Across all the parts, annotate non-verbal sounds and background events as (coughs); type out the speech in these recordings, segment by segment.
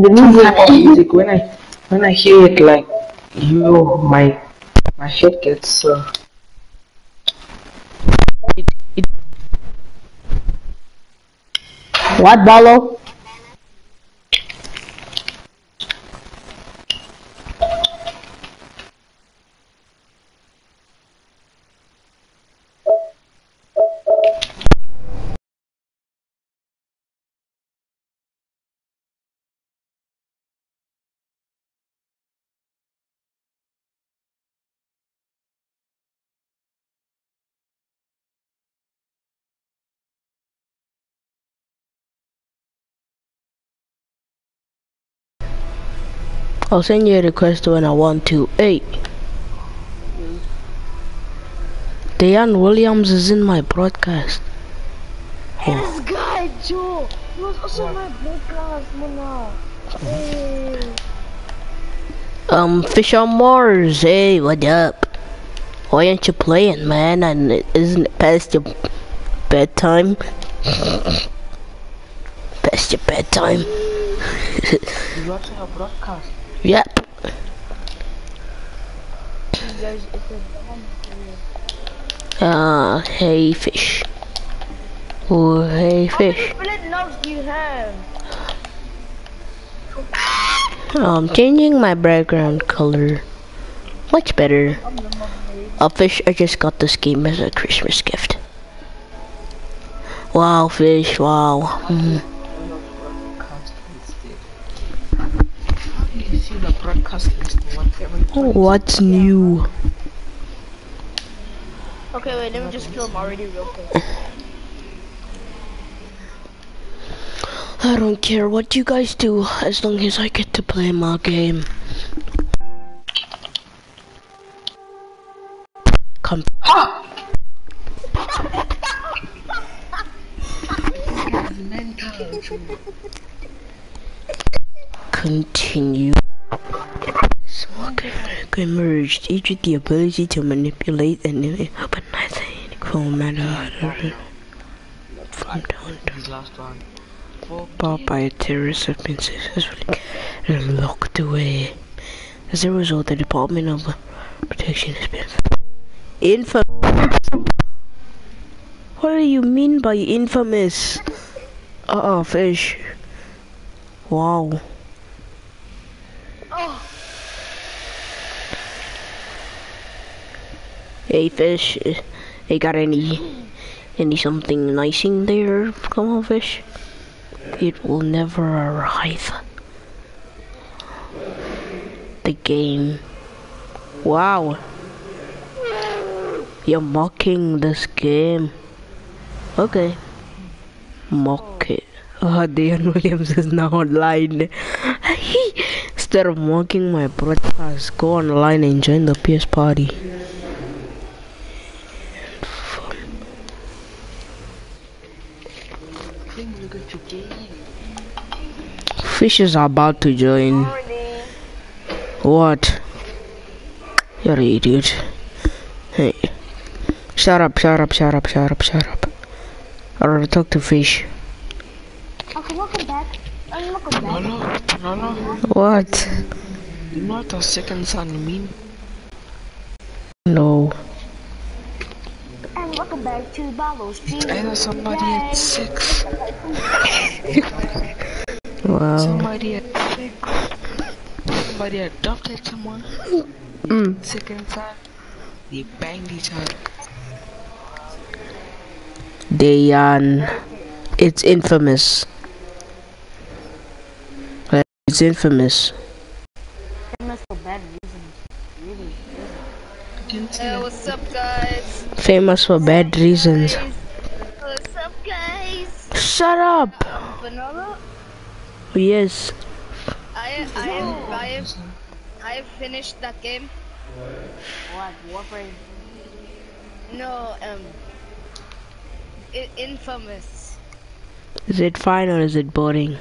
the music when I when I hear it like you my my head gets uh, it, it What, Bolo? I'll send you a request when I want to. Hey. Diane Williams is in my broadcast. Hey, this guy, Joe. He was also in my broadcast, Mona. Hey. Um, Fish on Mars. Hey, what up? Why aren't you playing, man? And isn't it past your bedtime? (laughs) past your bedtime? (laughs) you watching a broadcast. Yep. Uh, hey fish. Oh, hey fish. How many knobs do you have? I'm changing my background color. Much better. A fish, I just got this game as a Christmas gift. Wow, fish, wow. Mm. See the broadcast list what every What's new? Okay, wait, let me just kill him already real quick. I don't care what you guys do as long as I get to play my game. Come. Ah! Continue. Emerged, each with the ability to manipulate and open nothing. Cool matter. From down to his last one. Bob by a terrorist have been successfully locked away. As a result, the Department of Protection has been infamous. What do you mean by infamous? Uh oh, fish. Wow. Oh, Hey, fish. Hey, got any any something nice in there? Come on, fish. It will never arrive. The game. Wow. You're mocking this game. Okay. Mock it. Oh, Dan Williams is now online. (laughs) Instead of mocking my broadcast, go online and join the PS party. Fish is about to join. What? You're an idiot. Hey. Shut up, shut up, shut up, shut up, shut up. I want to talk to fish. Okay, welcome back. Um, welcome No, back. no, no, no. What? You know what a second son mean? No. And welcome back to Balo's Dream. Either somebody at six, (laughs) Wow. somebody at six, somebody adopted someone, Mm. second son, they banged each other. Dayan. It's infamous. Like, It's infamous. Famous for bad reasons. Really. Didn't see Hey, what's up, guys? Famous for bad reasons. What's up, guys? Shut up! Vanilla? Yes. I I am I have I have finished that game. What? Warframe? No, um, I infamous. Is it fine or is it boring?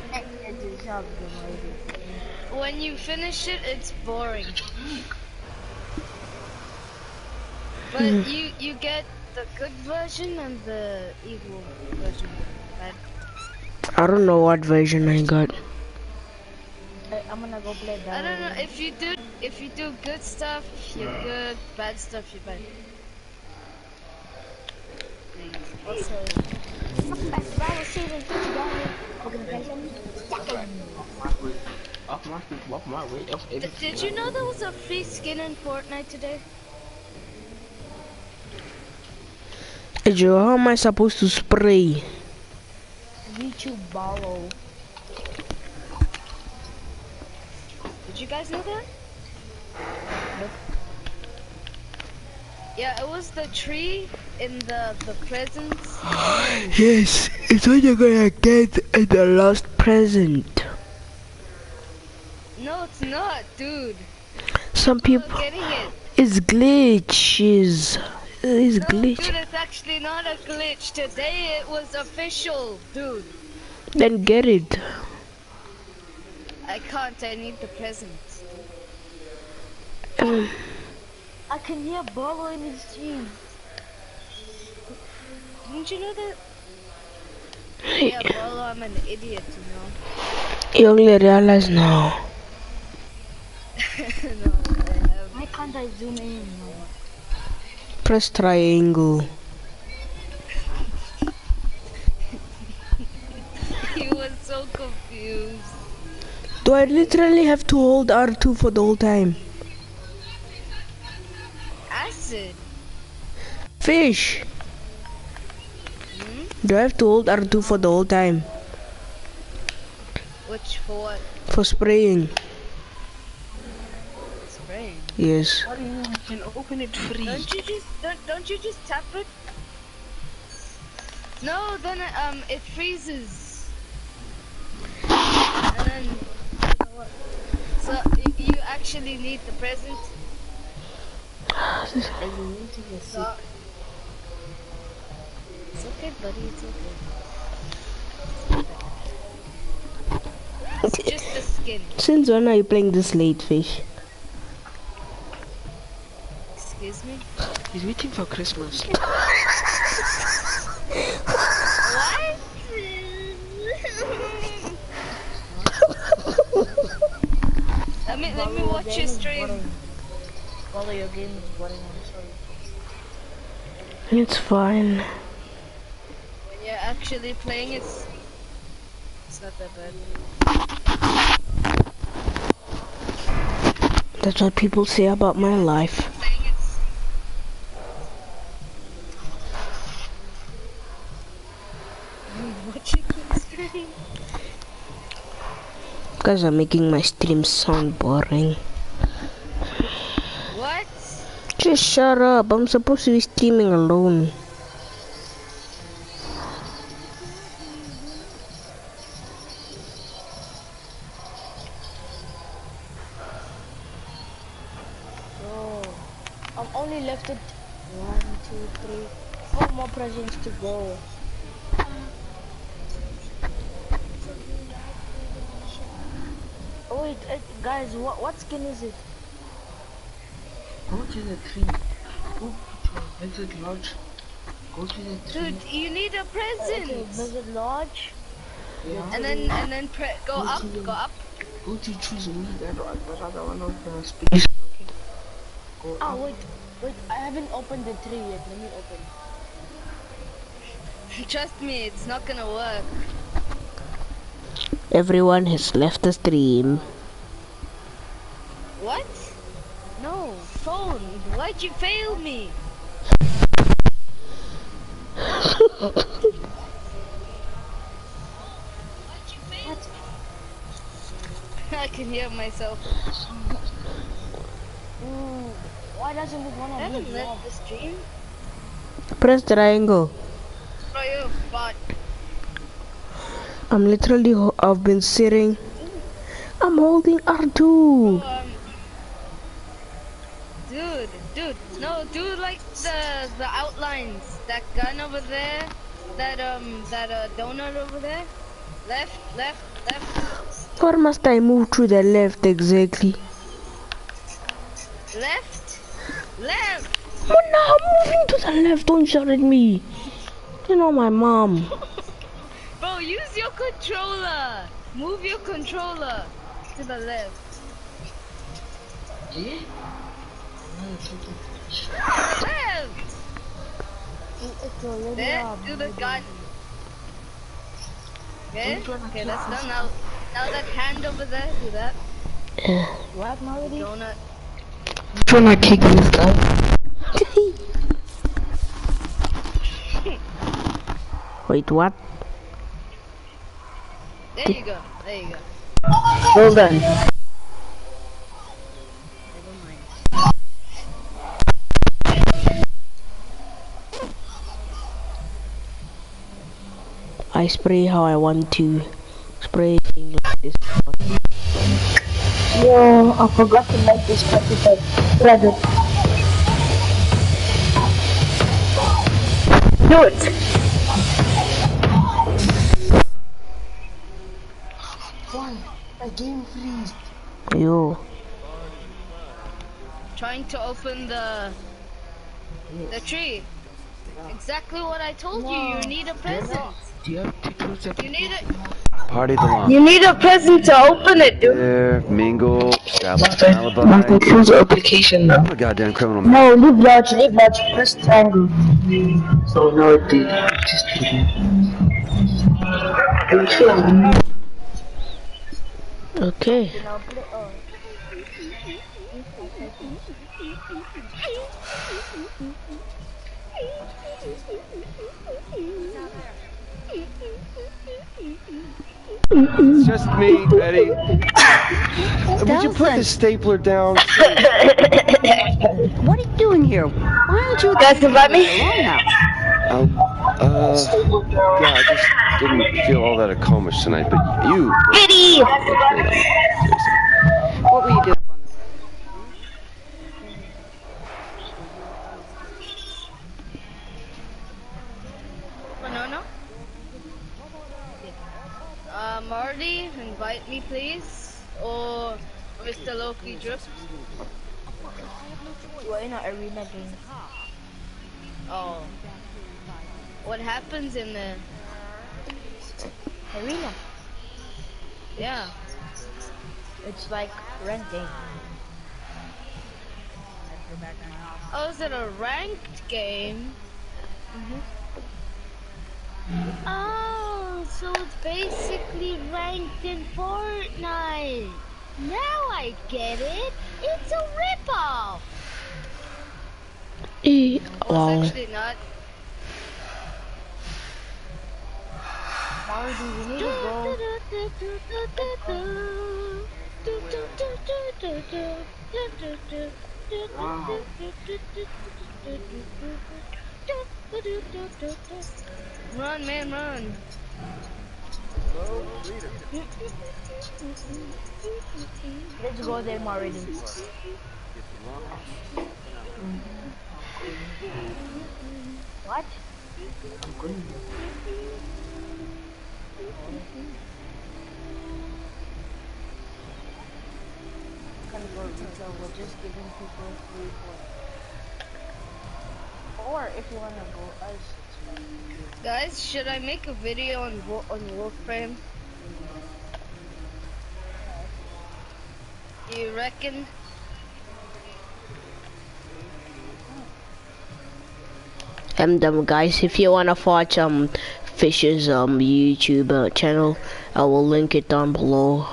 When you finish it, it's boring. But hmm. you you get the good version and the evil version. Right? I don't know what version I got. I'm gonna go play that. I don't know if you do if you do good stuff, you're good. Bad stuff, you're bad. Also, welcome back to Battle Season 2, guys. We're gonna play some Tekken. Off my feet, off my way, off D- everything. did you know there was a free skin in Fortnite today? Hey Joe, how am I supposed to spray? YouTube Ballo. Did you guys know that? Yeah, it was the tree in the the presents. (gasps) Yes, it's what you're gonna get in the last present. No, it's not, dude. Some people, not getting it. it's glitches. It's No, glitch. dude, it's actually not a glitch. Today it was official, dude. Then get it. I can't. I need the presents. Um, I can hear Ballo in his stream. Didn't you know that? Yeah, well, I'm an idiot, you know. you only realize now. (laughs) no, I have. Why can't I zoom in? Press triangle. He was so confused. Do I literally have to hold R2 for the whole time? Acid. Fish! Hmm? Do I have to hold R2 for the whole time? Which for what? For spraying? Spraying. Yes. What do you mean you can open it free? Don't you just don't don't you just tap it? No, then it, um it freezes. And then so you actually need the present. And you need to get So it's okay, buddy. It's okay. It's just the skin. Since when are you playing this late, Fish? Excuse me. He's waiting for Christmas. What? (laughs) let me let me watch your stream. Ballo, your game is boring. I'm sorry. It's fine. When you're actually playing it, it's not that bad. That's what people say about my life. Playing it. Watching your stream. Because I'm making my stream sound boring. What? Just shut up. I'm supposed to be streaming alone. What what skin is it? Go to the tree. Go to visit lodge. Go to the tree. Dude, you need a Okay, present. visit lodge. Yeah. And then and then pre- go up, go up. Go to choose me. That one, that other one of the space. Okay. Go Ah up. wait, wait, I haven't opened the tree yet. Let me open. Trust me, it's not gonna work. Everyone has left the stream. What? No, phone. Why'd you fail me? Why'd you fail me? I can hear myself. Mm, why doesn't it I wanna haven't be left the stream. Press triangle. For you, but I'm literally, ho- I've been sitting. I'm holding R2. um, dude, dude, no, do like the the outlines. That gun over there, that um, that uh, donut over there. Left, left, left, Or must I move to the left exactly? left, left. Oh no, I'm moving to the left. Don't shout at me. You know my mom. (laughs) Bro, use your controller. Move your controller to to the left. Yeah? Left! It's already There, do the gun. Okay, okay, that's done now. Now that hand over there, do that. What, Melody? Donut. Trying to kick this guy. Wait, what? There you go. There you go. Well done. I spray how I want to. Spray thing like this. Yo, I forgot to make this Spotify credit. Do it. Why? My game freeze. Yo. Trying to open the the tree. Exactly what I told you. You need a present. Do you have to close the You need it. Party the lawn. You need a present to open it, dude. There, mingle, establish an alibi. close the application now. I'm a goddamn criminal, man. No, leave large, leave large. Press triangle. So now it did. Just you sure? Okay. It's just me, Eddie. (coughs) Would you put the stapler down? (coughs) What are you doing here? Why aren't you Guys, invite me. Um, uh, yeah, I just didn't feel all that accomplished tonight, but you. Kitty! look great on it. Seriously. What were you doing? Invite me, please. Or Mr. Loki Drip. We're in an arena game. Oh. What happens in the Arena. yeah? It's like renting. Oh, is it a ranked game? Oh, so it's basically ranked in Fortnite. Now I get it. It's a ripoff. E Well, wow. it's actually not. Marty, we need to go. Run, man, run. Let's go there, Marty. What? Convert so we're just giving people free for Or if you wanna go us. Guys, should I make a video on on Warframe? You reckon? Um, them guys, if you wanna watch um Fish's um YouTube uh, channel, I will link it down below.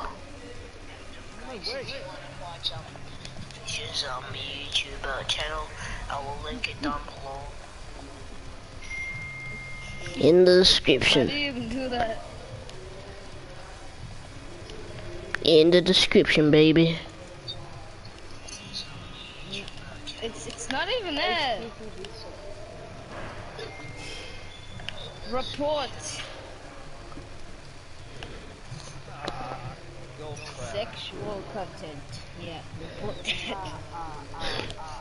Fish's um YouTube uh, channel, I will link it down below. In the description. do you even do that? In the description, baby. It's it's not even there. Report. Sexual content. Yeah. Report. (laughs)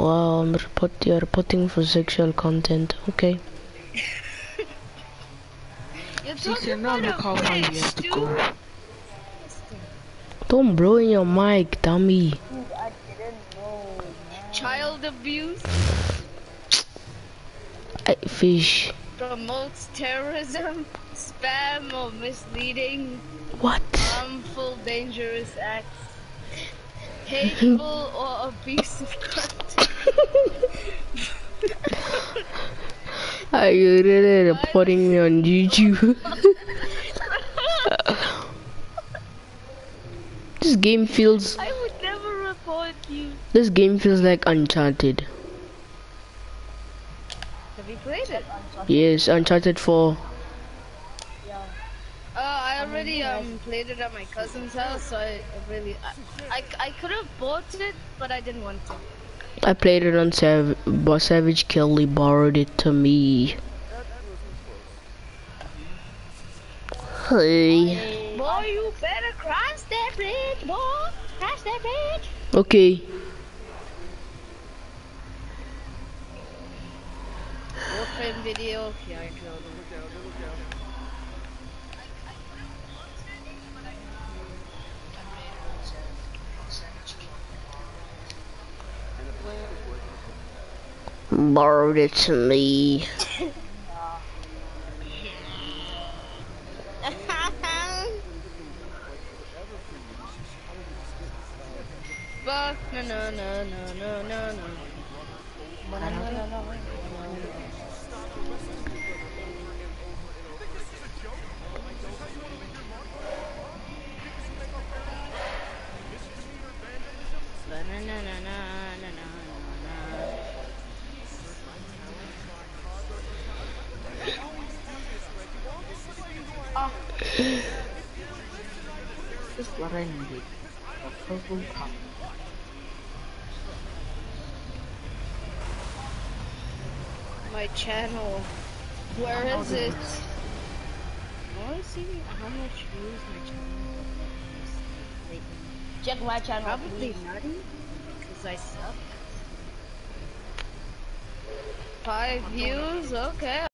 Wow, I'm report you're reporting for sexual content. Okay. You're See, talking now about how you have to go. Don't blow in your mic, dummy. I didn't know. Child abuse I, fish. promotes terrorism, spam or misleading, What? harmful, dangerous. dangerous acts. (laughs) Hateful or abusive content. (laughs) Are you really reporting me on YouTube? this game feels I would never report you. this game feels like Uncharted. Have you played it? Yes, Uncharted 4. Yeah. Uh, I already um played it at my cousin's house, so I really I I, I could have bought it, but I didn't want to. I played it on Sav but Savage Kelly borrowed it to me. Hey. Boy, you better cross that bridge, boy. Cross that bridge. Okay. Warframe video. Yeah, I Borrowed it to me. (laughs) Fuck no no no no no no no. Just what I needed. A purple cup. My channel. Where is it? I want to see how much views my channel has lately. Check my channel. Probably please. none, because I suck. Five views, okay.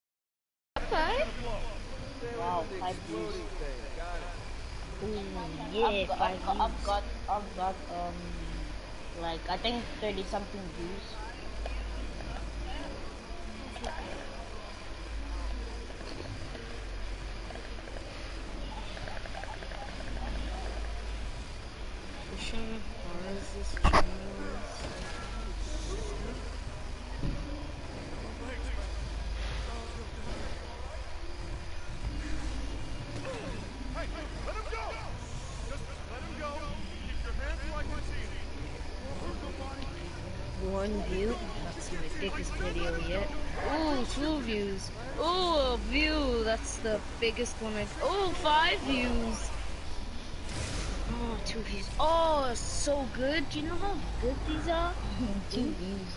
Okay. Wow, five views. Yeah, five views. I've got, I've got, um, like, I think 30 something views. One view. That's my biggest video yet. Oh, two views. Oh, a view. That's the biggest one I. Oh, five views. Oh, two views. Oh, so good. Do you know how good these are? (laughs) Two views.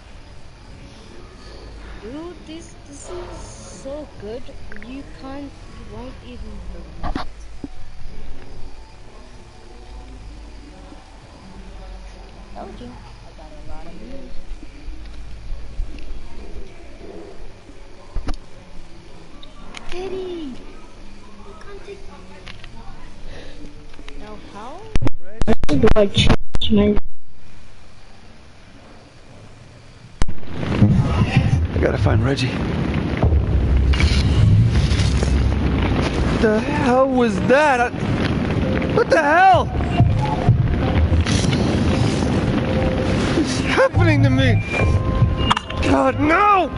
Dude, this this is so good. You can't. You won't even believe it. Told you. Do I change my I gotta find Reggie. What the hell was that? I... What the hell? What's happening to me? God, no!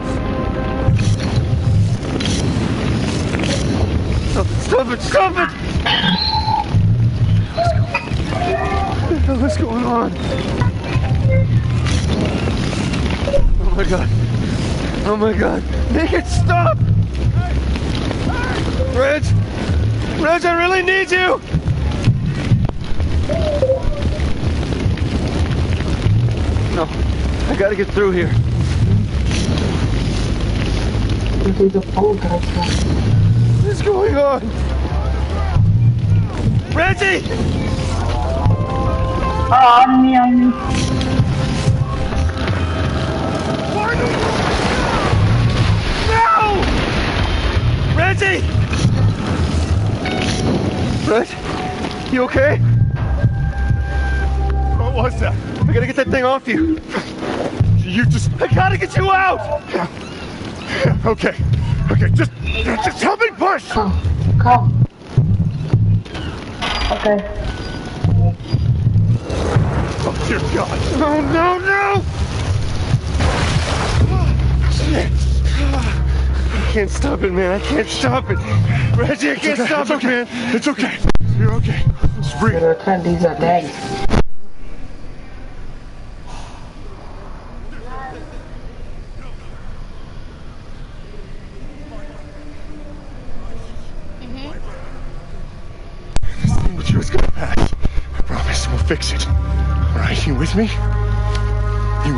Stop stop it, stop it! Hell is going on? Oh my god. Oh my god. Make it stop! Reg! Reg, I really need you! No, I gotta get through here. into the phone right now? What is going on? Reggie! Oh, on me, on me. No! Reggie! Reg, you okay? What was that? I gotta get that thing off you. You just, I gotta get you out! Okay, okay, just, just help me push! Come, come. Okay. Dear God. No, no, no! Shit. I can't stop it, man. I can't stop it. Reggie, I can't stop it, man. It's okay. You're okay. Just breathe. Pero acá these are daddy.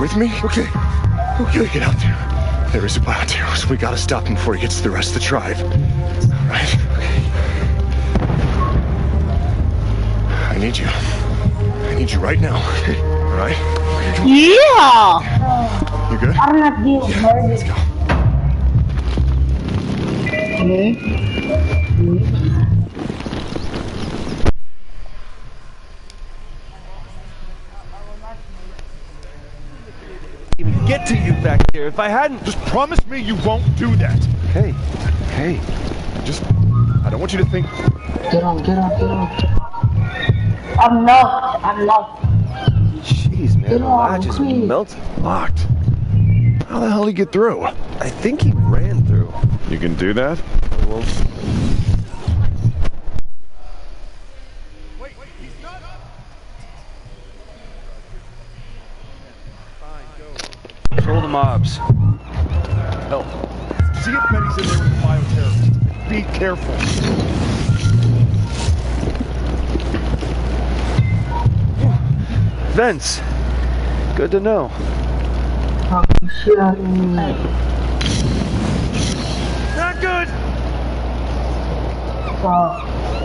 With me? Okay. Okay, get out there. There is a out here, so we gotta stop him before he gets to the rest of the tribe. All right? Okay. I need you. I need you right now. Okay. (laughs) All right? Yeah! You good? I'm not being Let's go. even get to you back there. If I hadn't, Just promise me you won't do that. Hey, hey. Just, I don't want you to think. Get on, get on, get on. I'm not. I'm not. jeez, man, the Get on, latch is melted. Locked. How the hell did he get through? I think he ran through. You can do that? Be careful. Vince. Good to know. Oh. Not good.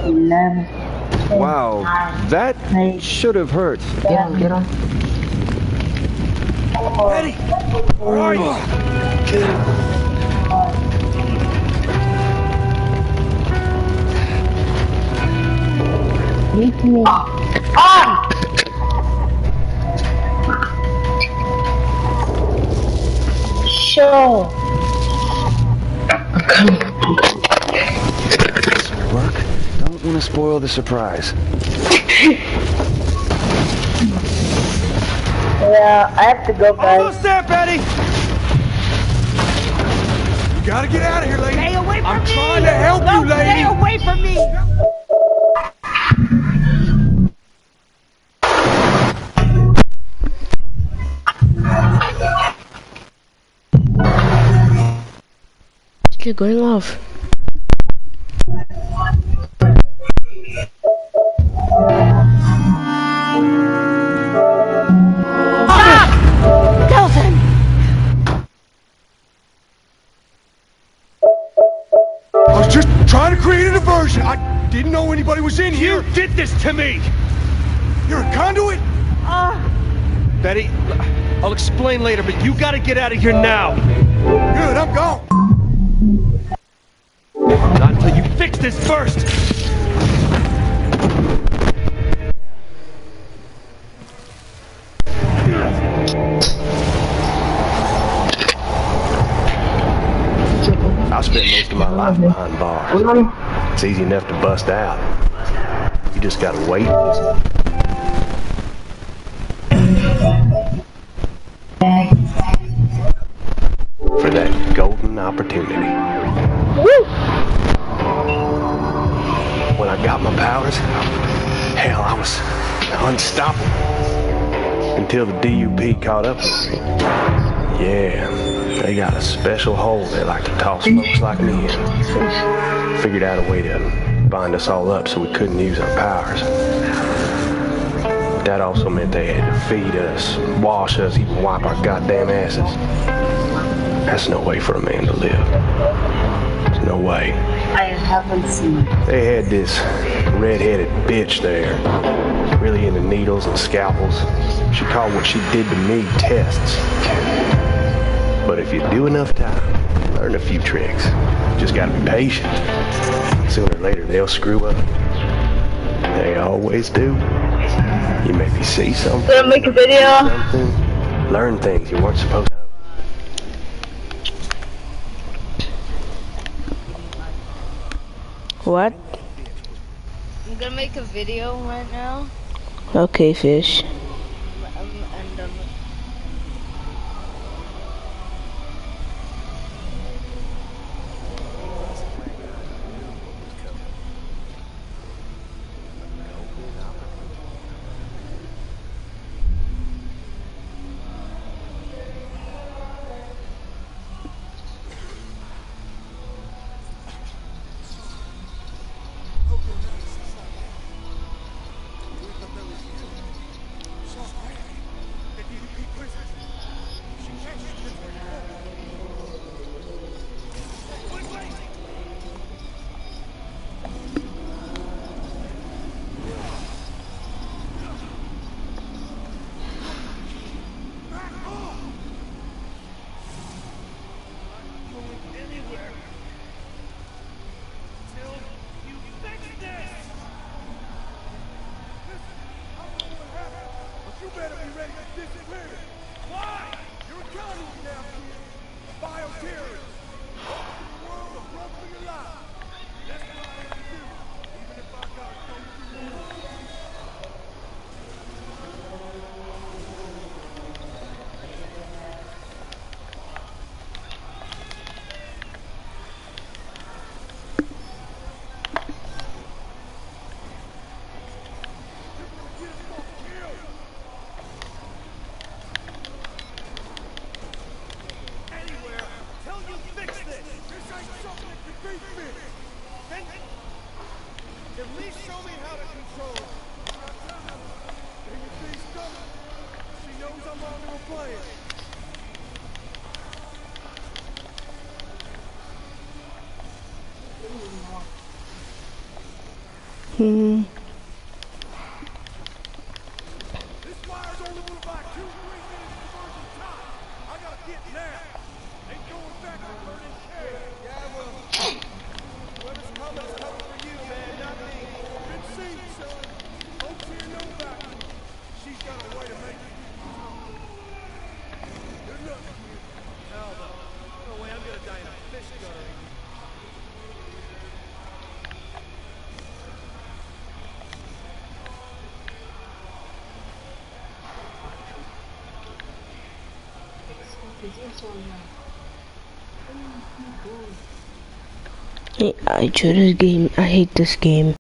11. Wow, that should have hurt. Get on, get where are you? Meet me. Ah! Sure. Work. Don't want to spoil the surprise. Yeah, I have to go, guys. Almost there, Betty. You gotta get out of here, lady. Stay away from I'm me! trying to help no, you, lady. Stay away from me! You're going off. Delsin! I was just trying to create a diversion. I didn't know anybody was in here. You did this to me. You're a conduit. Uh. Betty, I'll explain later, but you gotta get out of here now. Good, I'm gone. This first. I spent most of my life behind bars. It's easy enough to bust out. You just gotta wait. For that golden opportunity. When I got my powers, hell, I was unstoppable. Until the DUP caught up with me. Yeah, they got a special hole they like to toss folks like me in. Figured out a way to bind us all up so we couldn't use our powers. That also meant they had to feed us, wash us, even wipe our goddamn asses. That's no way for a man to live. There's no way. I haven't seen it. They had this red-headed bitch there, really into needles and scalpels. She called what she did to me tests. But if you do enough time, learn a few tricks. Just gotta be patient. Sooner or later, they'll screw up. They always do. You maybe see something, Gonna make a video. something, learn things you weren't supposed to know. What? I'm gonna make a video right now. Okay, fish. better be ready to disappear. Why? You're a conduit now, kid. Bioterrorist. The world of roughly alive. That's what I have to do, even if I gotta go through 嗯。I enjoy this game. I hate this game.